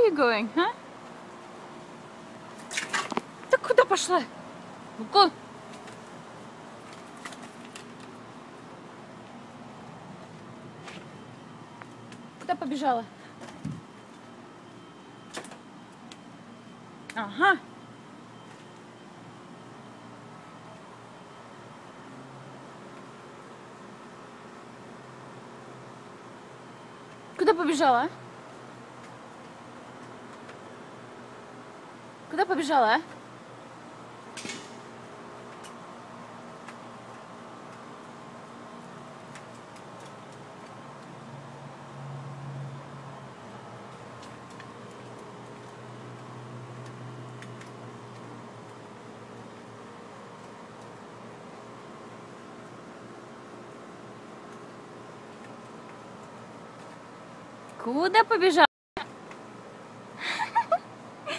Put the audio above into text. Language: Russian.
are you going, huh? Ты куда пошла? Ну-ка. Куда побежала? Ага. Куда побежала? а? Куда побежала, а? Куда побежала?